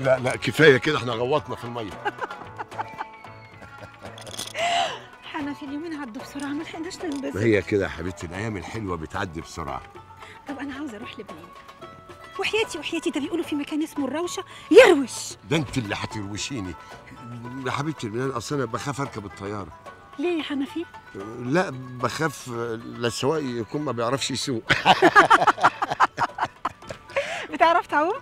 لا لا كفاية كده إحنا غوطنا في المية. حنفي اليومين عدوا بسرعة ما لحقناش ننبسط. هي كده يا حبيبتي الأيام الحلوة بتعدي بسرعة. طب أنا عاوزه أروح لبنان وحياتي وحياتي ده بيقولوا في مكان اسمه الروشة يروش. ده انت اللي هتروشيني. يا حبيبتي البنان أصل أنا بخاف أركب الطيارة. ليه يا حنفي؟ لا بخاف لا السواق يكون ما بيعرفش يسوق. بتعرف تعوم؟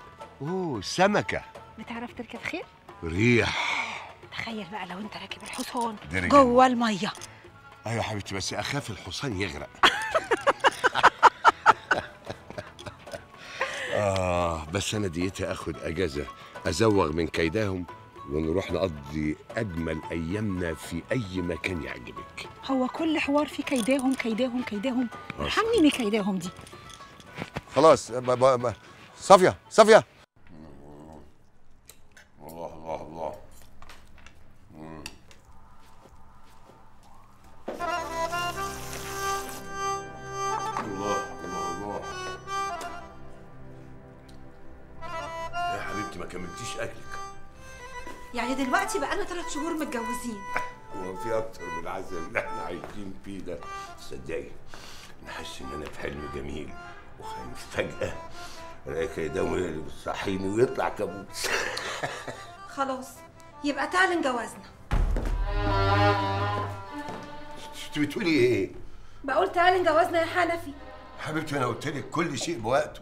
أوه سمكة. بتعرف تركب خيل؟ ريح. تخيل بقى لو انت راكب الحصان. جوه المية. أيوه يا حبيبتي بس أخاف الحصان يغرق. آه بس أنا ديتي أخد أجازة أزوغ من كيداهم ونروح نقضي أجمل أيامنا في أي مكان يعجبك. هو كل حوار فيه كيداهم كيداهم كيداهم. ارحمني من كيداهم دي. خلاص صافية صافية. الله الله الله. الله الله الله. يا حبيبتي ما كملتيش أكلك. يعني دلوقتي بقى ثلاث شهور متجوزين. هو في أكتر من العسل اللي إحنا عايشين فيه ده. صدقي أنا حاسس إن أنا في حلم جميل. وخايف فجأة ألاقي هي اللي بتصحيني ويطلع كابوس. خلاص. يبقى تعالى نجوزنا. انت بتقولي إيه؟ بقول تعالى نجوزنا يا حنفي. حبيبتي أنا قلت لك كل شيء بوقته.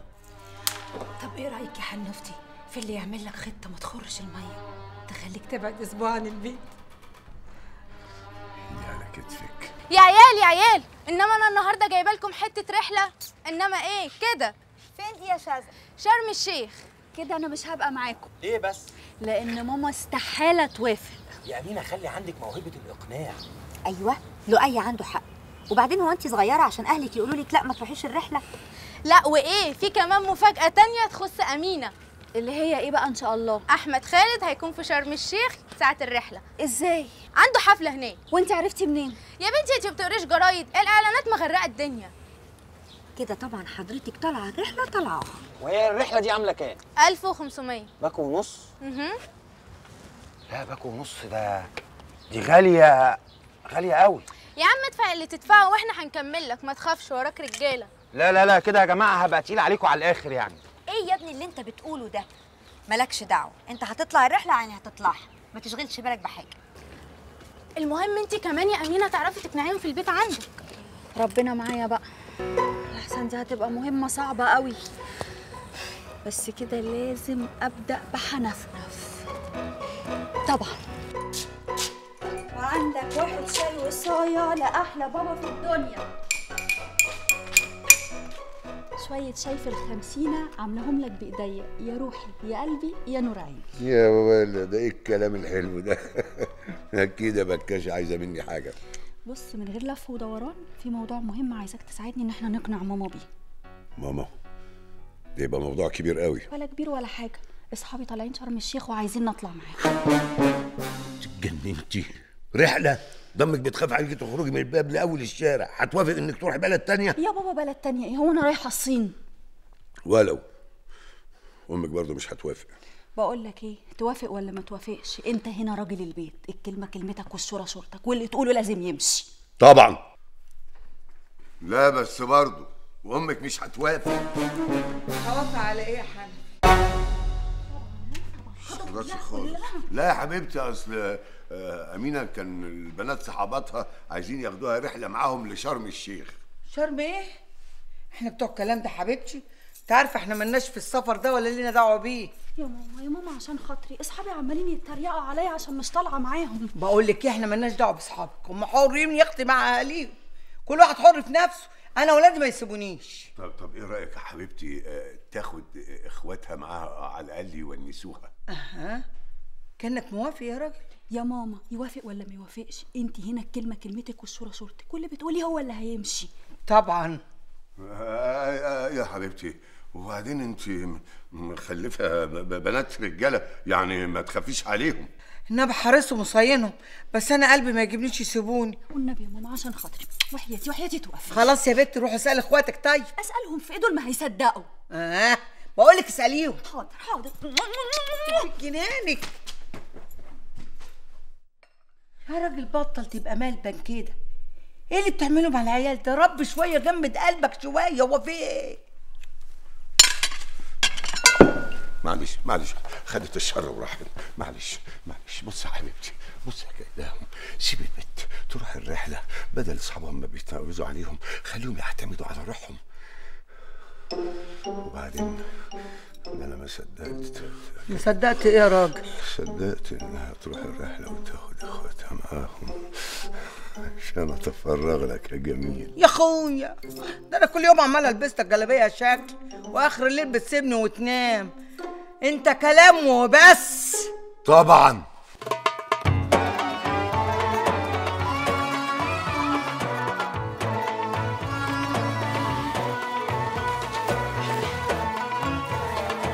طب إيه رأيك يا حنفتي في اللي يعمل لك خطة ما تخرش المية؟ تخليك تبعد أسبوع عن البيت. ايدي على كتفك. يا عيال يا عيال. إنما أنا النهارده جايبة لكم حتة رحلة. إنما إيه؟ كده. فين يا شاذة؟ شرم الشيخ. كده أنا مش هبقى معاكم. ليه بس؟ لأن ماما استحالة توافق. يا أمينة خلي عندك موهبة الإقناع. أيوه لؤي عنده حق. وبعدين هو انت صغيرة عشان أهلك يقولوا لك لا ما تروحيش الرحلة. لا وإيه؟ في كمان مفاجأة تانية تخص أمينة. اللي هي إيه بقى إن شاء الله؟ أحمد خالد هيكون في شرم الشيخ ساعة الرحلة. إزاي؟ عنده حفلة هناك. وانت عرفتي منين؟ يا بنتي انت بتقريش جرايد. الإعلانات مغرقة الدنيا. كده طبعا حضرتك طالعة رحله طالعة. وهي الرحلة دي عاملة كام؟ 1500 باكو ونص؟ أها لا باكو ونص ده دي غالية غالية قوي يا عم ادفع اللي تدفعه وإحنا هنكمل لك ما تخافش وراك رجالة. لا لا لا كده يا جماعة هبقى تقيل عليكم على الآخر يعني. إيه يا ابني اللي أنت بتقوله ده؟ مالكش دعوة أنت هتطلع الرحلة يعني هتطلعها. ما تشغلش بالك بحاجة. المهم انت كمان يا أمينة تعرفي تقنعيهم في البيت عندك. ربنا معايا بقى. احسن دي هتبقى مهمة صعبة قوي. بس كده لازم أبدأ بحنفنف. طبعا. وعندك واحد شاي وصاية لأحلى بابا في الدنيا. شوية شاي في الخمسينة عاملاهم لك بإيديا يا روحي يا قلبي يا نور عيني يا ولا ده إيه الكلام الحلو ده؟ أكيد يا بكاش عايزة مني حاجة. بص من غير لف ودوران في موضوع مهم عايزاك تساعدني إن إحنا نقنع ماما بيه. ماما ده يبقى موضوع كبير قوي. ولا كبير ولا حاجة. اصحابي طالعين شرم الشيخ وعايزين نطلع معاهم. اتجننتي. رحلة؟ دمك بتخاف عليكي تخرجي من الباب لأول الشارع. هتوافق إنك تروحي بلد تانية؟ يا بابا بلد تانية. إيه هو أنا رايحة الصين. ولو. أمك برضه مش هتوافق. بقول لك إيه توافق ولا ما توافقش؟ انت هنا راجل البيت الكلمة كلمتك والشورى شورتك واللي تقوله لازم يمشي. طبعا. لا بس برضه وأمك مش هتوافق. هوافق على إيه يا راسي خالص. لا يا حبيبتي أصل آه، أمينة كان البنات صحاباتها عايزين ياخدوها رحلة معاهم لشرم الشيخ. شرم إيه؟ إحنا بتوع الكلام ده حبيبتي. أنت عارفه إحنا ملناش في السفر ده ولا لينا دعوة بيه. يا ماما يا ماما عشان خاطري. أصحابي عمالين يتريقوا عليا عشان مش طالعة معاهم. بقول لك إحنا ملناش دعوة بأصحابك. هم حرين يختي مع أهاليهم. كل واحد حر في نفسه. أنا ولادي ما يسيبونيش. طب طب إيه رأيك يا حبيبتي آه، تاخد آه، إخواتها معاها على الأقل يونسوها؟ أها. كأنك موافق يا راجل؟ يا ماما يوافق ولا ما يوافقش؟ أنت هنا الكلمة كلمتك والشورى شورتك واللي بتقولي هو اللي هيمشي. طبعا. آه، آه، يا حبيبتي. وبعدين أنت مخلفة بنات رجالة يعني ما تخافيش عليهم. أنا بحرسهم وصاينهم بس أنا قلبي ما يجيبنيش يسيبوني. والنبي يا ماما عشان خاطري. وحياتي وحياتي توافق خلاص يا بنت روح اسأل اخواتك طيب. أسألهم في إيه دول ما هيصدقوا. آه بقول لك اسأليهم. حاضر حاضر. جنانك. يا راجل بطل تبقى ملبن كده. إيه اللي بتعمله مع العيال ده؟ رب شوية جمد قلبك شوية هو في إيه؟ معلش معلش. خدت الشر وراحت. معلش معلش. بص يا حبيبتي بص يا كلام سيب البت تروح الرحلة. بدل اصحابهم ما بيتنرفزوا عليهم خليهم يعتمدوا على روحهم. وبعدين ده أنا ما صدقت. ما صدقت إيه يا راجل؟ صدقت إنها تروح الرحلة وتاخد إخواتها معاهم. عشان أتفرغ لك يا جميل. يا اخويا ده أنا كل يوم عمال ألبس لك جلابية شكل وآخر الليل بتسيبني وتنام. انت كلام وبس. طبعا.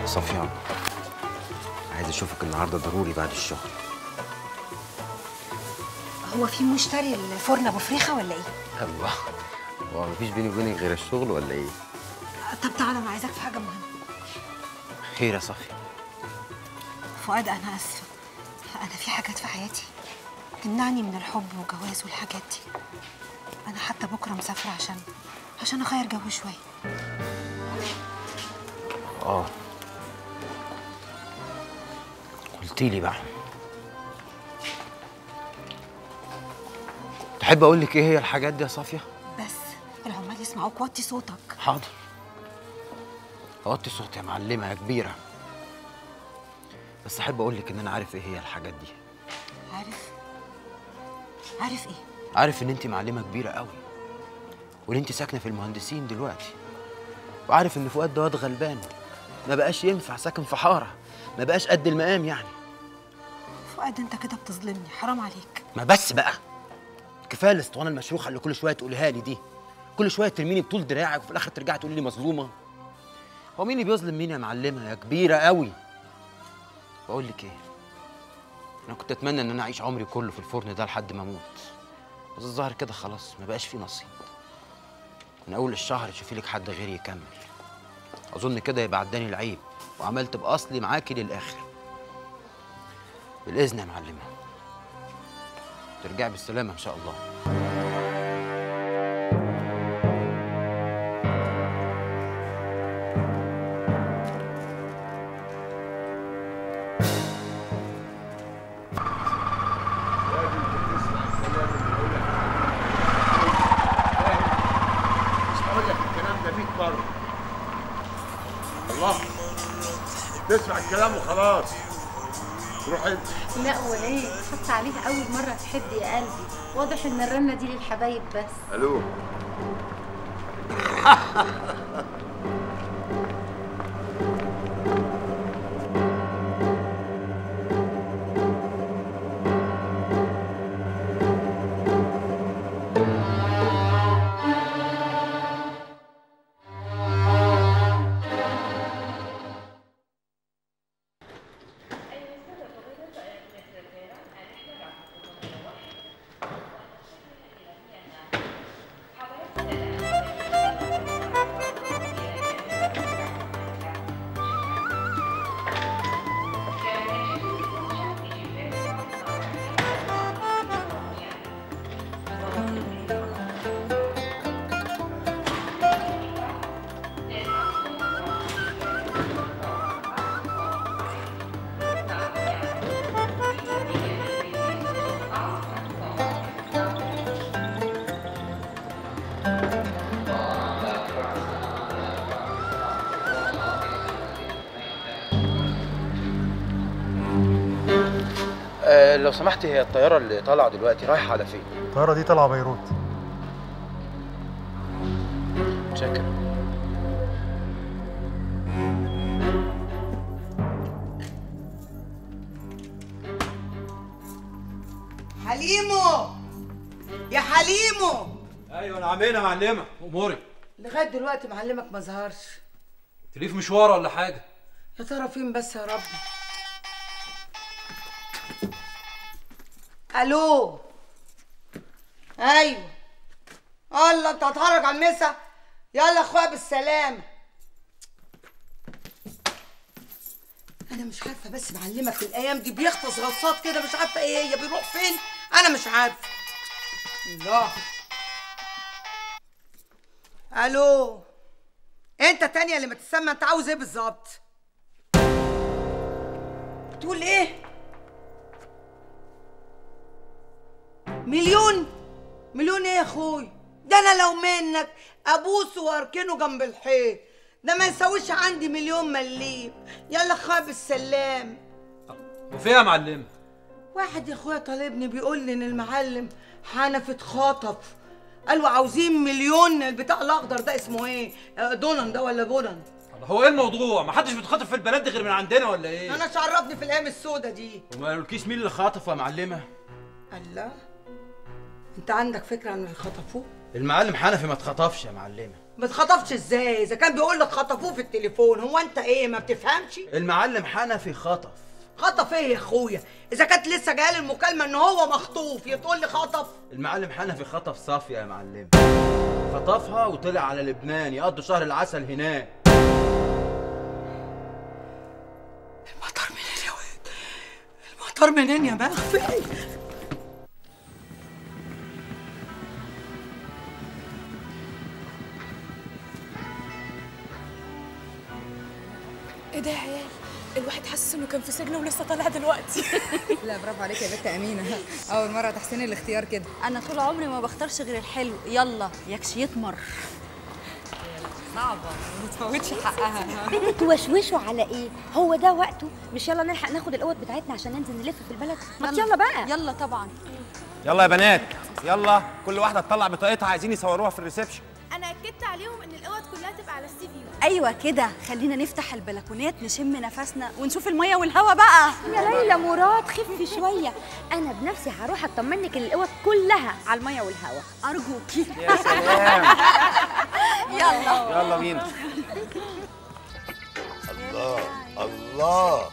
صفيان عايز أشوفك النهارده ضروري بعد الشغل. هو في مشتري الفرن أبو فريخة ولا إيه؟ الله هو مفيش بيني وبينك غير الشغل ولا إيه؟ طب تعالى أنا عايزاك في حاجة مهمة. خير يا صفي فؤاد أنا آسفة. أنا في حاجات في حياتي. تمنعني من الحب والجواز والحاجات دي. أنا حتى بكرة مسافرة عشان عشان أغير جو شوية. آه. قلتي لي بقى. تحب أقول لك إيه هي الحاجات دي يا صافية؟ بس العمال يسمعوك وطي صوتك. حاضر. وطي صوتي يا معلمة يا كبيرة. بس أحب أقول لك إن أنا عارف إيه هي الحاجات دي. عارف؟ عارف إيه؟ عارف إن أنت معلمة كبيرة قوي وإن أنت ساكنة في المهندسين دلوقتي وعارف إن فؤاد ده واد غلبان. ما بقاش ينفع ساكن في حارة ما بقاش قد المقام يعني. فؤاد أنت كده بتظلمني حرام عليك. ما بس بقى كفاية الأسطوانة المشروخه اللي كل شوية تقولها لي دي. كل شوية ترميني بطول دراعك وفي الآخر ترجعي تقولي لي مظلومة. هو مين اللي بيظلم مين يا معلمة؟ يا كبيرة قوي. بقول لك إيه؟ أنا كنت أتمنى إن أنا أعيش عمري كله في الفرن ده لحد ما أموت. بس الظاهر كده خلاص ما بقاش في نصيب. من أول الشهر تشوفي لك حد غيري يكمل. أظن كده يبقى عداني العيب وعملت بأصلي معاكي للآخر. بالإذن يا معلمة. ترجعي بالسلامة إن شاء الله. تسمع الكلام وخلاص. روح انت. لا وايه حط عليها أول مرة تحد يا قلبي. واضح إن الرنة دي للحبايب بس. ألو. لو سمحتي هي الطيارة اللي طالعة دلوقتي رايحة على فين؟ الطيارة دي طالعة بيروت. شكرا حليمو! يا حليمو! أيوه نعمين يا معلمة؟ أموري. لغاية دلوقتي معلمك ما ظهرش. تليف مشوار ولا حاجة؟ يا ترى فين بس يا رب؟ ألو. أيوه. الله انت هتهرج على المسا يلا اخويا بالسلامه أنا مش عارفة بس معلمك الأيام دي بيغطس غطسات كده مش عارفة إيه هي بيروح فين؟ أنا مش عارفة. الله. ألو. انت تانية اللي ما تسمى انت عاوز إيه بالظبط؟ بتقول إيه؟ مليون مليون إيه يا أخوي. ده أنا لو منك ابوس واركنه جنب الحيط. ده ما يساويش عندي مليون مليم. يلا خاب السلام وفين يا معلم؟ واحد يا اخويا طالبني بيقول لي إن المعلم حنفي اتخطف قالوا عاوزين مليون البتاع الأخضر ده اسمه إيه؟ آه، دونان ده ولا بونان هو إيه الموضوع؟ ما حدش بيتخطف في البلد دي غير من عندنا ولا إيه؟ أنا شعرفني في الأيام السودة دي. وما قالولكيش مين اللي خاطفه يا معلمة؟ الله. انت عندك فكرة عن اللي خطفوه؟ المعلم حنفي ما اتخطفش يا معلمة. ما اتخطفش إزاي؟ إذا كان بيقول لك خطفوه في التليفون هو انت إيه؟ ما بتفهمش؟ المعلم حنفي خطف. خطف إيه يا اخويا؟ إذا كانت لسه جاية المكالمة إن هو مخطوف تقول لي خطف. المعلم حنفي خطف صافية يا معلم. خطفها وطلع على لبنان يقضوا شهر العسل هناك. المطر منين يا واد؟ المطر منين يا مخفي إيه ده يا عيال؟ الواحد حاسس إنه كان في سجن ولسه طالع دلوقتي. لا برافو عليك يا بنت أمينة. أول مرة تحسني الاختيار كده. أنا طول عمري ما بختارش غير الحلو. يلا يكش يتمر. صعبة ما تفوتش حقها. بتوشوشوا على إيه؟ هو ده وقته. مش يلا نلحق ناخد القوت بتاعتنا عشان ننزل نلف في البلد؟ ما يلا. بقى. يلا طبعا. يلا يا بنات يلا. كل واحدة تطلع بطاقتها عايزين يصوروها في الريسبشن. أنا أكدت عليهم إن الأوض كلها تبقى على ال sea view أيوه كده خلينا نفتح البلكونات نشم نفسنا ونشوف المية والهوا بقى. يا ليلى مراد خفي شوية. أنا بنفسي هروح أطمنك الاوض كلها على المية والهواء ارجوكي يا سلام. يلا. يلا بينا. الله الله.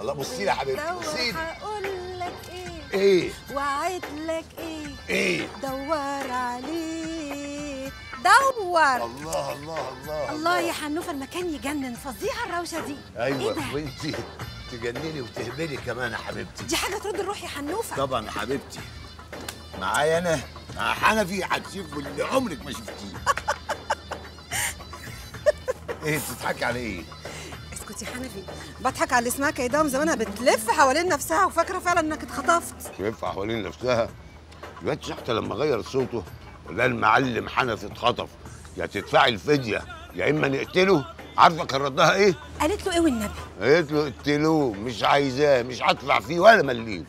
الله بصي لي يا حبيبتي بصي لي. هقول لك إيه إيه؟ وعد لك إيه؟ إيه؟ دور عليه دور الله الله الله الله. يا حنوفة المكان يجنن. فظيعة الروشة دي. أيوه. ده؟ وانتي تجنني وتهبلي كمان يا حبيبتي. دي حاجة ترد الروح يا حنوفة. طبعا يا حبيبتي. معايا أنا؟ مع حنفي هتشوف اللي عمرك ما شفتيه. إيه بتضحكي على إيه؟ اسكتي يا حنفي. بضحك على اللي اسمها كيدهم زمانها بتلف حوالين نفسها وفاكرة فعلا إنك اتخطفت. ينفع حوالين نفسها؟ الواد شحته لما غير صوته. ولا المعلم حنفي اتخطف. يا تدفعي الفدية يا إما نقتله. عارفة كان ردها إيه؟ قالت له إيه والنبي؟ قالت له اقتلوه مش عايزاه مش هدفع فيه ولا مليم.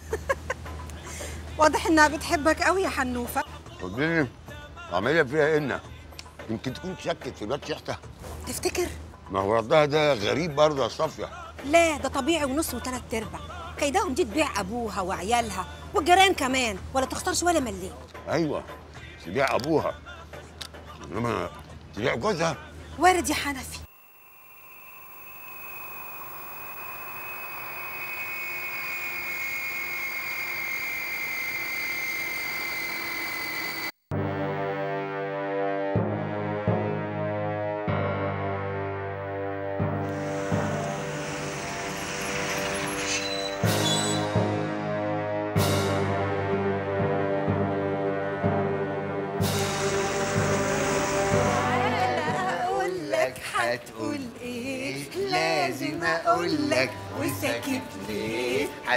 واضح إنها بتحبك قوي يا حنوفة. قولي عملية فيها ان يمكن تكون شكت في الواد شحتة. تفتكر؟ ما هو ردها ده غريب برضه يا صافية. لا ده طبيعي ونص وثلاث أرباع. كيدهم دي تبيع أبوها وعيالها والجيران كمان ولا تختارش ولا مليم. أيوه. تبيع أبوها. إنما تبيع جوزها. وارد يا حنفي.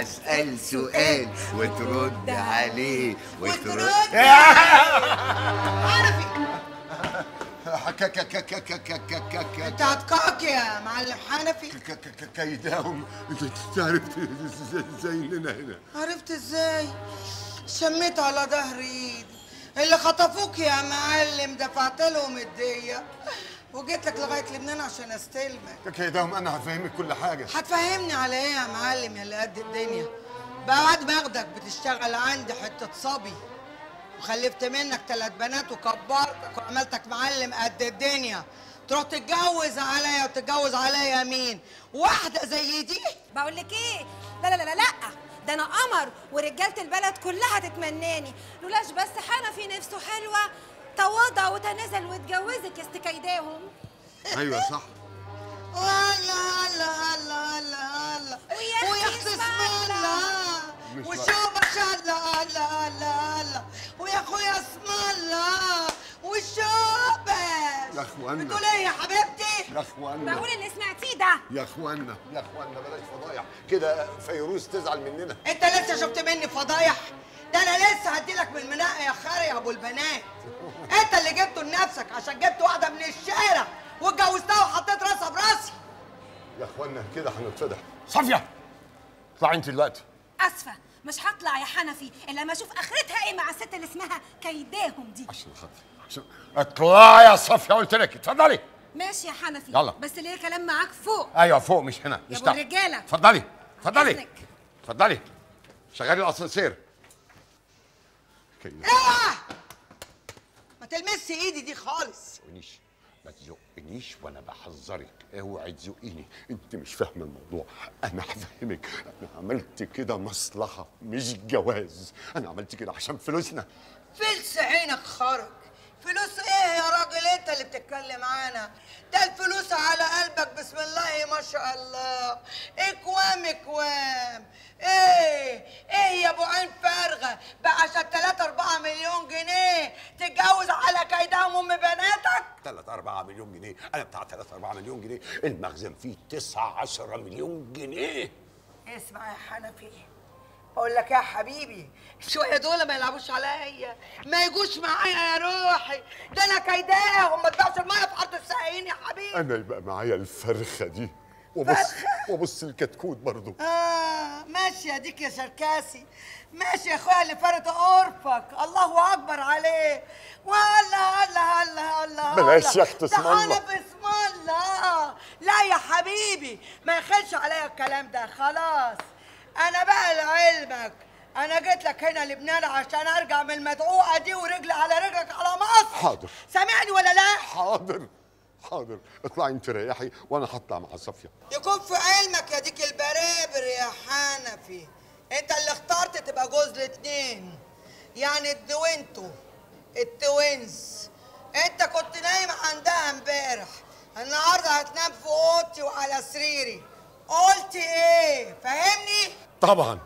هسأل سؤال وترد عليه وترد انت هتكاك يا معلم حنفي كيداهم انت عرفت إزاي اننا هنا عرفت إزاي شميت على ظهر ايدي اللي خطفوك يا معلم دفعت لهم الدية وجيت لك لغاية لبنان عشان أستلمك. كيداهم أنا هفهمك كل حاجة. هتفهمني على إيه يا معلم؟ يا اللي قد الدنيا. بعد ما أخدك بتشتغل عندي حتة صبي وخلفت منك ثلاث بنات وكبرتك وعملتك معلم قد الدنيا. تروح تتجوز عليا وتتجوز عليا مين؟ واحدة زي دي؟ بقول لك إيه؟ لا لا لا لا لا. ده أنا قمر ورجالة البلد كلها تتمناني. لولاش بس حنفي نفسه حلوة تواضع وتنازل واتجوزك يا استكيداهم أيوه صح. الله الله الله الله الله ويا اسم الله وشو الله الله الله الله ويا أخويا اسم الله والشوبة يا أخوانا. بتقول إيه يا حبيبتي؟ يا أخوانا. بقول اللي سمعتيه ده؟ يا أخوانا. يا أخوانا بلاش فضايح. كده فيروز تزعل مننا. أنت لسه شفت مني فضايح؟ ده أنا لسه هديلك من المنقى يا خاري يا ابو البنات. انت اللي جبته لنفسك عشان جبت واحدة من الشارع واتجوزتها وحطيت راسها براسي. يا اخوانا كده هنتفضح. صافية. اطلعي انت دلوقتي. اسفة مش هطلع يا حنفي إلا لما أشوف آخرتها إيه مع الست اللي اسمها كيداهم دي. عشان خاطري عشان اطلعي يا صافية قلت لك اتفضلي. ماشي يا حنفي يلا. بس ليه كلام معاك فوق. أيوه فوق مش هنا يا مش أبو تحت. الرجالة. اتفضلي اتفضلي. اتفضلي. شغالي الأسانسير. كده اوعى! ما تلمسي ايدي دي خالص. تزقنيش ما تزقنيش وأنا بحذرك. اوعي تزقيني. انت مش فاهمة الموضوع. أنا هفهمك. أنا عملت كده مصلحة مش جواز. أنا عملت كده عشان فلوسنا. فلس عينك خرج فلوس راجل انت اللي بتتكلم عنها ده الفلوس على قلبك بسم الله ما شاء الله. اكوام اكوام إيه إيه يا أبو عين فارغة؟ بقى عشان 3 4 مليون جنيه تتجوز على كيدهم أم بناتك؟ 3 4 مليون جنيه؟ أنا بتاع 3 4 مليون جنيه. المخزن فيه 9 10 مليون جنيه. اسمع يا حنفي. بقول لك يا حبيبي شوية دول ما يلعبوش عليا. ما يجوش معايا يا روحي. ده أنا كيداهم ما تبيعش المية في أرض السقايين يا حبيبي. أنا يبقى معايا الفرخة دي. وبص وبص الكتكوت برضو. آه ماشي يا ديك يا شركاسي ماشي يا إخويا اللي فرط عرفك. الله أكبر عليه والله الله الله الله بلاش يا أخت اسم الله. باسم الله. لا يا حبيبي ما يخلش عليا الكلام ده. خلاص. أنا بقى لعلمك. أنا جيت لك هنا لبنان عشان أرجع من المدعوقة دي ورجلي على رجلك على مصر حاضر. سامعني ولا لا؟ حاضر. حاضر. اطلعي انت ريحي وأنا هطلع مع صافيه يكون في علمك يا ديك البرابر يا حنفي. أنت اللي اخترت تبقى جوز الاتنين. يعني الدويتو ال twins. أنت كنت نايم عندها امبارح. النهارده هتنام في أوضتي وعلى سريري. قلت إيه؟ فاهمني؟ طبعا.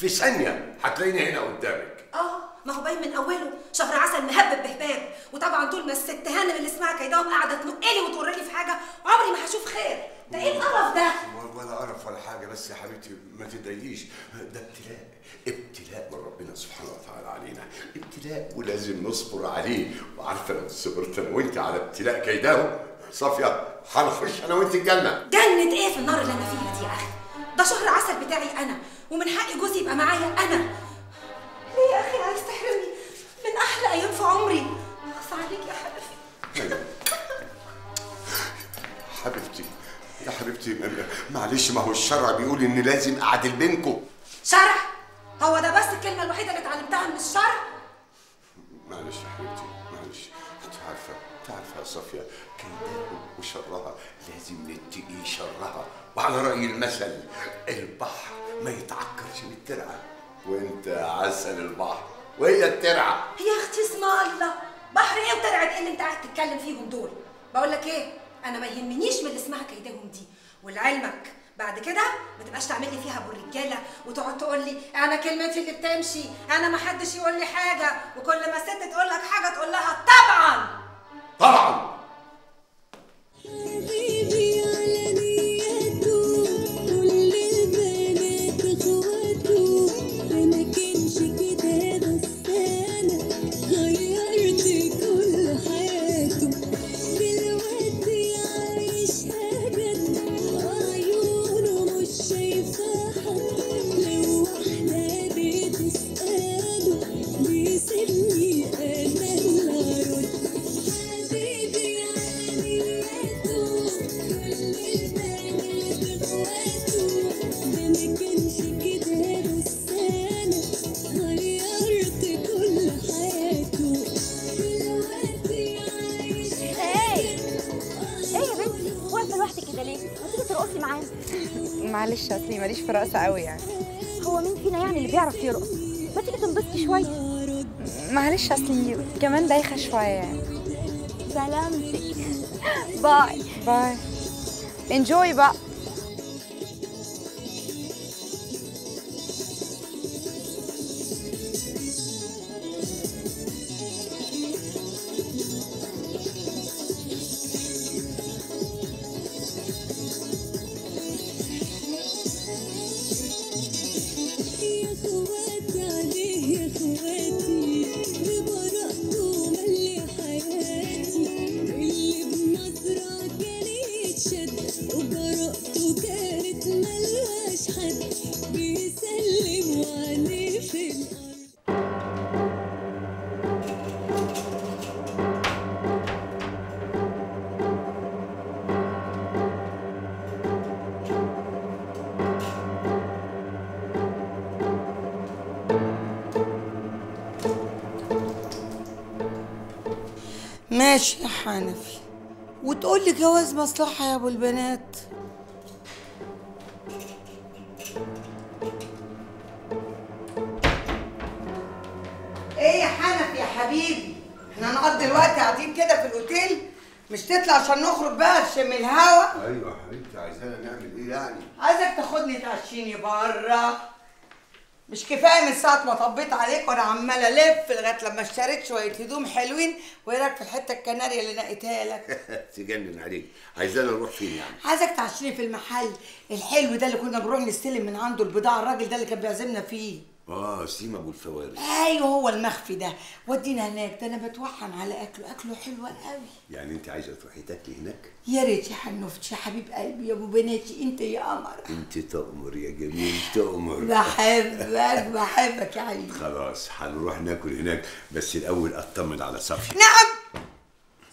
في ثانية هتلاقيني هنا قدامك. آه ما هو باين من أوله. شهر عسل مهبب بهباب. وطبعا طول ما الست هانم اللي اسمها كيداهم قاعدة تنقلي لي في حاجة عمري ما هشوف خير. ده إيه القرف ده؟ ولا قرف ولا حاجة بس يا حبيبتي ما تتضايقيش ده ابتلاء ابتلاء من ربنا سبحانه وتعالى علينا. ابتلاء ولازم نصبر عليه. وعارفة لو صبرت أنا وأنت على ابتلاء كيداهم صافية هنخش أنا وأنت الجنة. جنة إيه في النار اللي أنا فيها دي يا أخي؟ ده شهر عسل بتاعي أنا. ومن حقي جوزي يبقى معايا أنا. ليه يا أخي عايز تحرمني؟ من أحلى أيام في عمري. أخص عليك يا حنفي حبيبتي يا حبيبتي معلش ما هو الشرع بيقول إن لازم أعدل بينكم. وكل ماليش في رقص قوي يعني. هو مين فينا يعني اللي بيعرف يرقص؟ ما تيجي تنبسطي شوية معلش اصلي كمان دايخة شوية يعني. سلامتك. باي. باي. انجوي بقى. حنفي. وتقول لي جواز مصلحة يا أبو البنات. إيه يا حنفي يا حبيبي؟ إحنا هنقضي الوقت قاعدين كده في الأوتيل؟ مش تطلع عشان نخرج بقى نشم الهوا أيوه يا حبيبتي عايزانا نعمل إيه يعني عايزك تاخدني تعشيني بره مش كفايه من ساعه ما طبيت عليك وأنا عمالة ألف لغاية لما اشتريت شوية هدوم حلوين. وإيه رأيك في الحتة الكناريا اللي نقيتها لك؟ تجنن عليك. عايزانا نروح فين يعني؟ عايزك تعشيني في المحل الحلو ده اللي كنا بنروح نستلم من عنده البضاعة الراجل ده اللي كان بيعزمنا فيه. آه سيما أبو الفوارس. أيوه هو المخفي ده. ودينا هناك. ده أنا بتوحن على أكله. أكله حلو قوي. يعني أنت عايزة تروحي تاكلي هناك؟ يا ريت يا حنوفتي يا حبيب قلبي يا أبو بناتي أنت يا قمر. أنت تؤمر يا جميل تؤمر بحبك بحبك يا حبيبي. خلاص هنروح ناكل هناك. بس الأول أطمن على صفي نعم.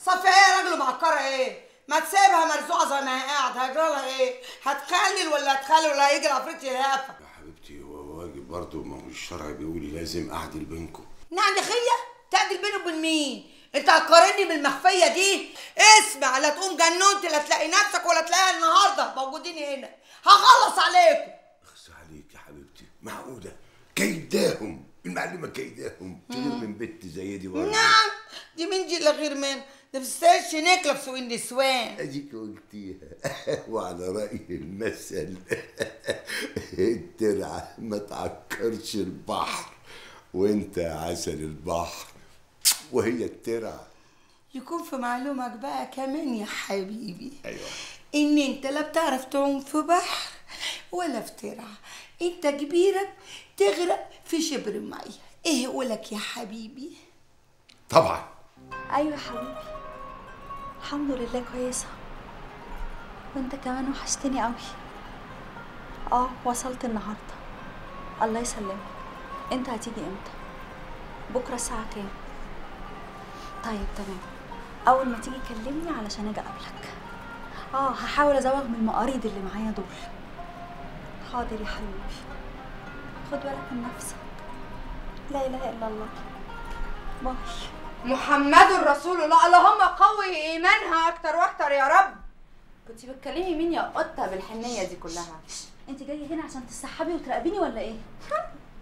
صفي إيه؟ يا راجل معكرة إيه؟ ما تسيبها مرزوعه زي ما هي قاعدة. هيجرى لها إيه؟ هتخلل ولا هتخلل ولا هيجي العفريت يلهفها حبيبتي هو واجب برضه ما هو الشرع بيقول لازم أعدل بينكم. نعم خية؟ تعدل بيني وبين مين؟ أنت هتقارني بالمخفية دي؟ اسمع لا تقوم جننت لا تلاقي نفسك ولا تلاقيها النهارده. موجودين هنا. هخلص عليكم. أخس عليك يا حبيبتي. معقولة؟ كيداهم. المعلمة كيداهم. تغير من بنت زي دي برضه نعم. دي مين دي اللي غير من. ده بتستاهلش نكله في سوق النسوان اديك قلتيها وعلى رأي المثل. الترعه ما تعكرش البحر. وأنت عسل البحر. وهي الترعة. يكون في معلومك بقى كمان يا حبيبي. أيوه. إن أنت لا بتعرف تعوم في بحر ولا في ترعة. أنت كبيرك تغرق في شبر المية. إيه يقولك يا حبيبي؟ طبعا. أيوه يا حبيبي. الحمد لله كويسة. وانت كمان وحشتني قوي آه وصلت النهارده. الله يسلمك. انت هتيجي إمتى؟ بكرة الساعة كام؟ طيب تمام. أول ما تيجي كلمني علشان أجي أقابلك. آه هحاول أزوغ من المقاريض اللي معايا دول. حاضر يا حبيبي. خد بالك من نفسك. لا إله إلا الله. باي. محمد رسول الله. اللهم قوي إيمانها أكتر وأكتر يا رب. كنت بتكلمي مين يا قطة بالحنية دي كلها؟ انت جاية هنا عشان تسحبي وتراقبيني ولا إيه؟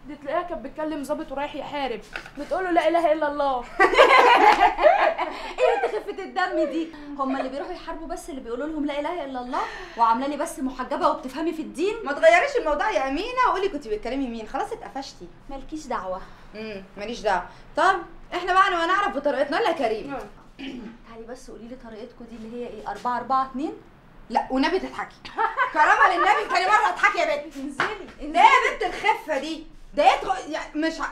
دي تلاقيها كانت بتكلم ظابط ورايح يحارب. بتقول له لا إله إلا الله. إيه خفة الدم دي؟ هم اللي بيروحوا يحاربوا بس اللي بيقولوا لهم لا إله إلا الله وعاملة لي بس محجبة وبتفهمي في الدين؟ ما تغيريش الموضوع يا أمينة. وقولي كنت بتكلمي مين؟ خلاص اتقفشتي. مالكيش دعوة. امم ماليش دعوة. طب إحنا بقى ما نعرف بطريقتنا. ولا كريم. تعالي بس قولي لي طريقتكم دي اللي هي إيه؟ 4 4 2 لا ونبي تضحكي. كرامة للنبي تاني مره اضحكي يا بنت. انزلي. ده يا بنت الخفة دي. ده يدخل يعني مش ع...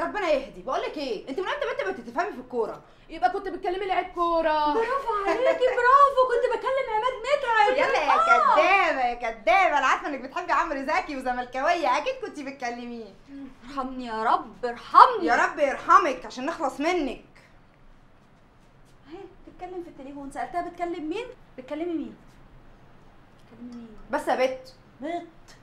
ربنا يهدي. بقول لك إيه؟ انت من إمتى بنت بتتفهمي في الكورة؟ يبقى كنت بتكلمي لعيب كورة. برافو عليكي برافو. كنت بكلم عماد متعب. يلا يا آه. كدابة يا كدابة. أنا عارفة إنك بتحبي عمرو زكي وزملكاوية. أكيد كنت بتكلميه. ارحمني يا رب ارحمني. يا رب يرحمك عشان نخلص منك. هي بتتكلم في التليفون. سألتها بتكلم مين؟ بتكلمي مين؟ بتكلمي مين؟ بس يا بت. بت.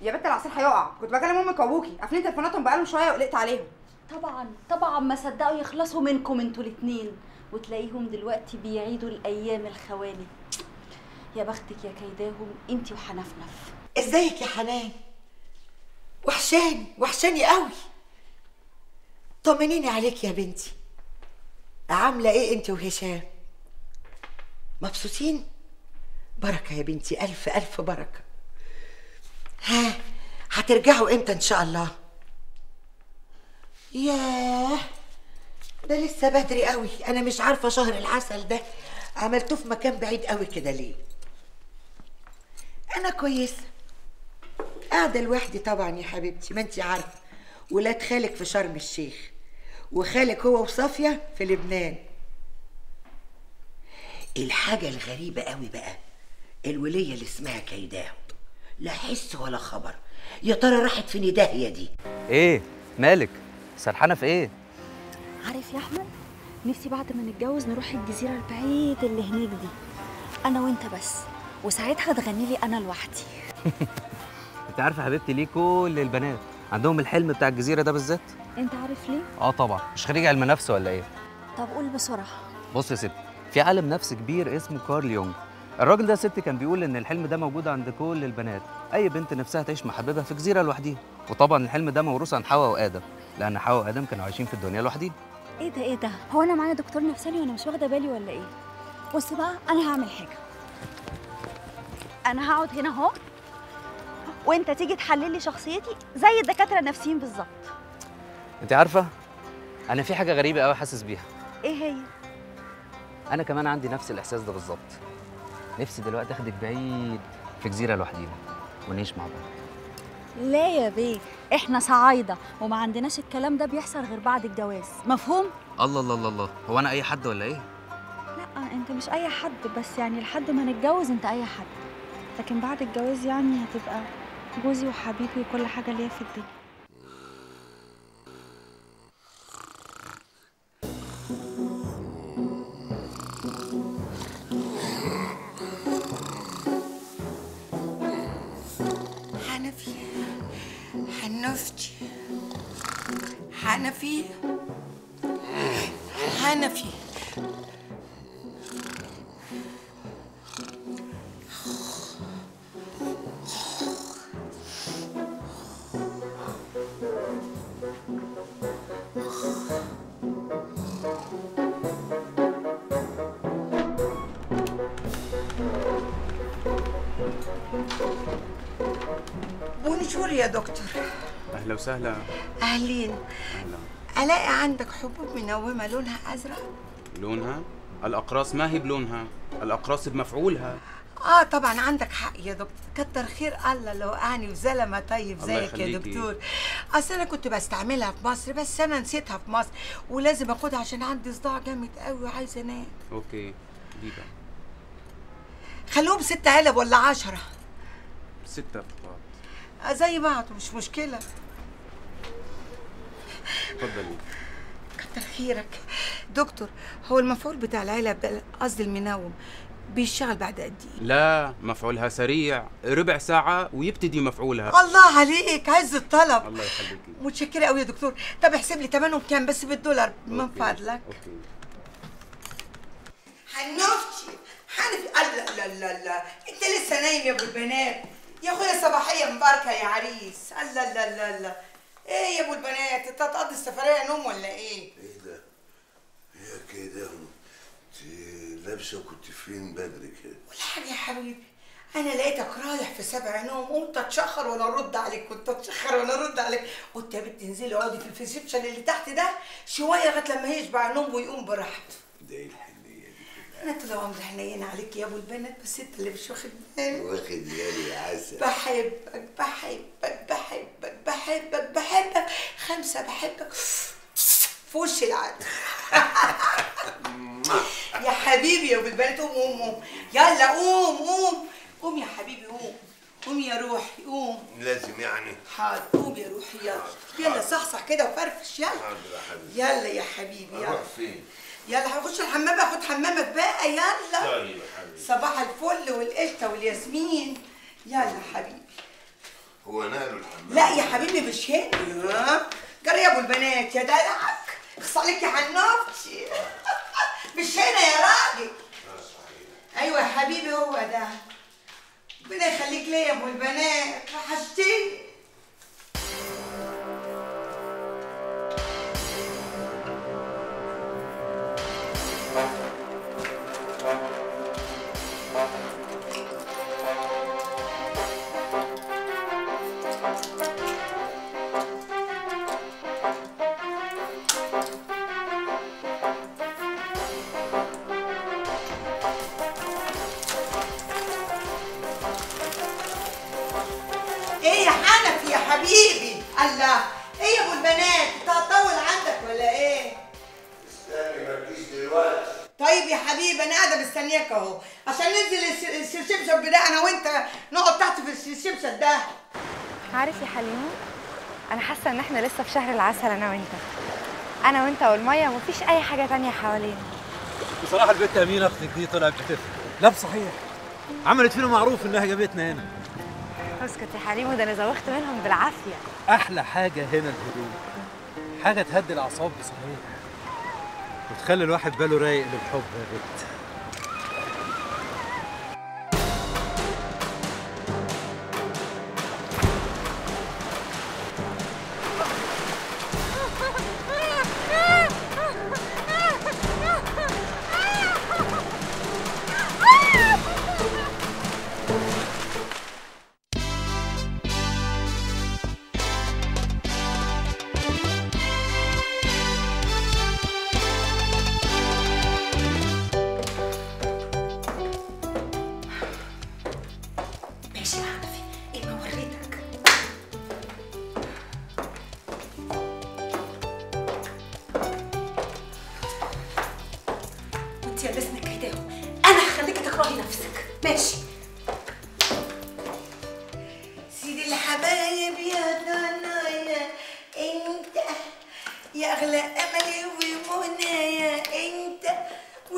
يا بت العصير هيقع. كنت بكلم أمك وابوكي قافلين تليفوناتهم بقالهم شوية وقلقت عليهم. طبعا طبعا ما صدقوا يخلصوا منكم أنتوا الاتنين. وتلاقيهم دلوقتي بيعيدوا الأيام الخوالي. يا بختك يا كيداهم انتي وحنفنف. ازيك يا حنان؟ وحشاني وحشاني قوي. طمنيني عليك يا بنتي. عاملة إيه انت وهشام؟ مبسوطين؟ بركة يا بنتي ألف ألف بركة. ها هترجعوا إمتى إن شاء الله؟ ياه ده لسه بدري قوي أنا مش عارفة شهر العسل ده عملتوه في مكان بعيد قوي كده ليه؟ أنا كويسه قاعدة لوحدي طبعا يا حبيبتي ما انت عارفة. ولاد خالك في شرم الشيخ وخالك هو وصافية في لبنان. الحاجة الغريبة قوي بقى الولية اللي اسمها كيداهم لا حس ولا خبر. يا ترى راحت فين داهيه دي؟ إيه؟ مالك؟ سرحانة في إيه؟ عارف يا أحمد نفسي بعد ما نتجوز نروح الجزيرة البعيد اللي هناك دي. أنا وأنت بس وساعتها تغني لي أنا لوحدي. أنت عارفه حبيبتي ليه كل البنات عندهم الحلم بتاع الجزيرة ده بالذات؟ أنت عارف ليه؟ آه طبعا. مش خريج علم نفس ولا إيه؟ طب قول بسرعة. بص يا ستي في عالم نفس كبير اسمه كارل يونغ. الراجل ده ستي كان بيقول إن الحلم ده موجود عند كل البنات. أي بنت نفسها تعيش مع حبيبها في جزيرة لوحديها. وطبعا الحلم ده موروث عن حواء وآدم. لأن حواء وآدم كانوا عايشين في الدنيا لوحديهم إيه ده إيه ده؟ هو أنا معايا دكتور نفساني وأنا مش واخدة بالي ولا إيه؟ بص بقى أنا هعمل حاجة. أنا هقعد هنا أهو وأنت تيجي تحلل لي شخصيتي زي الدكاترة النفسيين بالظبط. أنت عارفة أنا في حاجة غريبة قوي حاسس بيها. إيه هي؟ أنا كمان عندي نفس الإحساس ده بالظبط. نفسي دلوقتي أخدك بعيد في جزيرة لوحدينا ونعيش مع بعض. لا يا بيه إحنا صعايدة وما عندناش الكلام ده بيحصل غير بعد الجواز مفهوم؟ الله الله الله الله. هو أنا أي حد ولا إيه؟ لا أنت مش أي حد بس يعني لحد ما نتجوز أنت أي حد. لكن بعد الجواز يعني هتبقى جوزي وحبيبي وكل حاجة ليا في الدنيا. حنفتي حنفي. حنفي. Bonjour يا دكتور أهلا وسهلا. أهلين. أهلا. ألاقي عندك حبوب منومة لونها أزرق؟ لونها؟ الأقراص ما هي بلونها الأقراص بمفعولها. آه طبعا عندك حق يا دكتور. كتر خير الله لو وقعني في زلمه طيب زيك يا. دكتور. أصل أنا كنت بستعملها في مصر بس أنا نسيتها في مصر ولازم أخدها عشان عندي صداع جامد قوي وعايزة أنام. Okay. دي بقى. خلوهم ست علب ولا عشرة؟ ستة فقط. آه، زي بعض مش مشكلة. تفضلي. كتر خيرك. دكتور هو المفعول بتاع العلب ده قصدي المنوم بيشتغل بعد قد إيه؟ لا مفعولها سريع ربع ساعة ويبتدي مفعولها. الله عليك عز الطلب. الله يخليكي. متشكرة قوي يا دكتور. طب احسب لي ثمنهم كام بس بالدولار؟ من. فضلك أوكي. حنفتي الله لا لا لا انت لسه نايم يا ابو البنات. يا أخويا صباحية مباركة يا عريس. الله لا لا لا. إيه يا أبو البنات؟ أنت هتقضي السفرية نوم ولا إيه؟ إيه ده؟ يا كده أنت لابسة كنت فين بدري كده؟ ولا حاجة يا حبيبي أنا لقيتك رايح في سبع نوم قمت أتشخر وأنا أرد عليك؟ كنت أتشخر وأنا أرد عليك؟ قلت يا بنت انزلي اقعدي في الريسبشن اللي تحت ده شوية لغاية لما يشبع نوم ويقوم براحته. ده إيه أنا طول عمري حنينه عليك يا أبو البنات بس أنت اللي مش واخد بالك. واخد بالي يا عسل. بحبك بحبك بحبك بحبك بحبك. خمسة بحبك. في وش العدل؟ يا حبيبي يا أبو البنات قوم قوم قوم. يلا قوم قوم. قوم يا حبيبي قوم. قوم يا روحي قوم. لازم يعني. حاضر. قوم يا روحي يلا. يلا صحصح كده وفرفش يلا. حاضر يا حبيبي. يلا يا حبيبي أروح يلا فين؟ يلا هخش الحمام آخد حمامك بقى يلا. طيب يا حبيبي. صباح الفل والقشطة والياسمين. يلا حبيبي. هو نقلوا الحمام. لا يا حبيبي مش هنا جري يا ابو البنات يا دلعك. اخص عليك يا حنوفتي مش هنا يا راجل. أيوه يا حبيبي هو ده. ربنا يخليك ليا يا أبو البنات. وحشتني. إحنا لسه في شهر العسل أنا وأنت. أنا وأنت والمية ومفيش أي حاجة تانية حوالينا. بصراحة البنت امينه أختك دي طلعت بتفهم لا بصحيح. عملت فينا معروف إنها جابتنا هنا. اسكت يا حليمو ده أنا زوغت منهم بالعافية. أحلى حاجة هنا الهدوء. حاجة تهدي الأعصاب بصحيح. وتخلي الواحد باله رايق للحب يا بنت.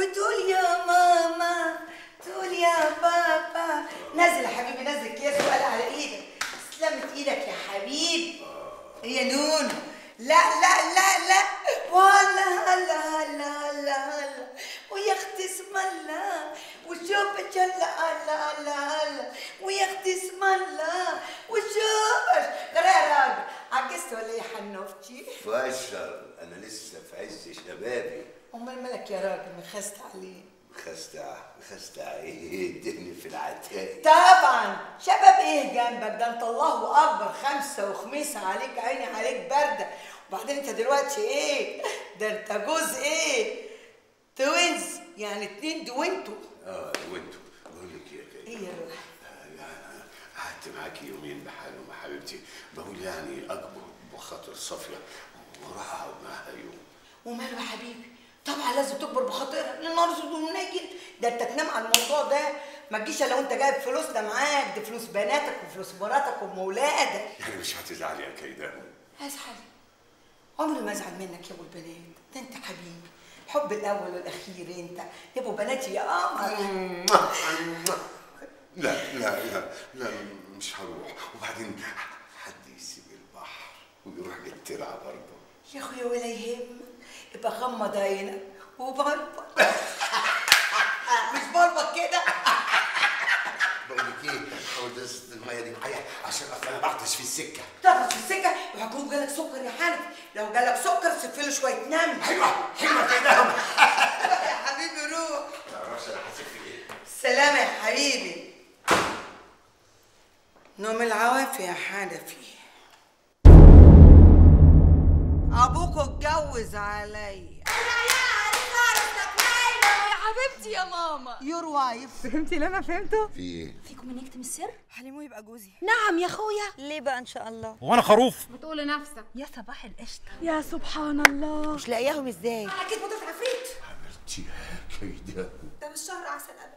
وتقول يا ماما تقول يا بابا. نزل يا حبيبي نزل اكياس وقال على إيدك. سلامة إيدك يا حبيبي. هي نون. لا لا لا لا. والله هلا هلا هلا هلا ويا أختي اسم الله. وشوف جلا الله الله الله ويا أختي اسم الله. وشوف ترى يا راجل عجزت ولا يا حنوفتي؟ فشر أنا لسه في عز شبابي. أمال مالك يا راجل؟ مخستع ليه. مخستع إيه اديني في العتاق طبعا. شباب إيه جنبك؟ ده أنت الله أكبر. خمسة وخميسة عليك عيني عليك برده وبعدين أنت دلوقتي إيه؟ ده أنت جوز إيه؟ twins. يعني اتنين دويتو. آه وانتوا بقول لك إيه يا إيه يا روح يعني قعدت معاكي يومين بحالهم حبيبتي. بقول يعني أكبر بخاطر صافية. وأروح اقعد معاها يوم. وماله يا حبيبي؟ طبعا لازم تكبر بخاطرها. للنهار أسود ونجل ده أنت تنام على الموضوع ده. ما تجيش لو انت جايب فلوس ده معاك دي فلوس بناتك وفلوس مراتك وام ولادك يعني مش هتزعلي يا كيدان؟ أزعل. عمري ما أزعل منك يا أبو البنات. ده أنت حبيبي. الحب الأول والأخير أنت. يبقوا بناتي يا قمر. لا لا لا لا مش هروح. وبعدين حد يسيب البحر ويروح للترعه برضه. يا أخويا ولا يهمك يبقى غمض عينك وبربط مش بربط كده. بقول لك إيه؟ حاول تقصد المية دي معايا عشان أصل أنا بعطش في السكة. تغطس في السكة؟ وهيكون جالك سكر يا حنفي لو جالك سكر سف له شوية نمل حلوة حلوة كده. يا حبيبي روح. ما تعرفش أنا حاسس في إيه. سلام يا حبيبي. نوم العوافي يا حنفي ابوكوا اتجوز عليا يا حبيبتي يا ماما. Your wife فهمتي اللي أنا فهمته؟ في إيه؟ فيكم من يكتم السر؟ حليمو يبقى جوزي. نعم يا أخويا. ليه بقى إن شاء الله؟ وأنا خروف. بتقول لنفسك يا صباح القشطة. يا سبحان الله. مش لاقياهم إزاي؟ أكيد بطلت عفريت. عملتيها كيدان ده مش شهر عسل ابدا.